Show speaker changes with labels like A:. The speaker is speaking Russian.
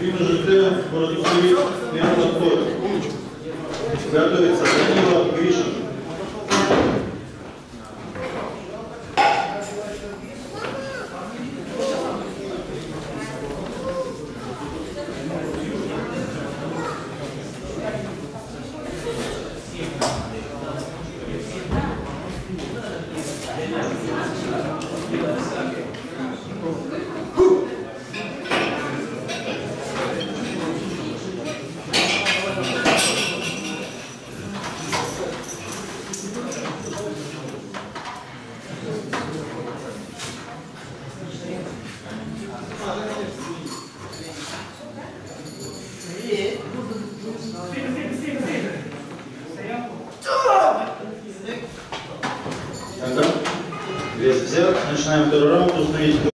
A: Мимо ЖК город Уссурий, Леонид. Готовится Данила Гришин. Итак, вес взят. Начинаем второй раунд. Установить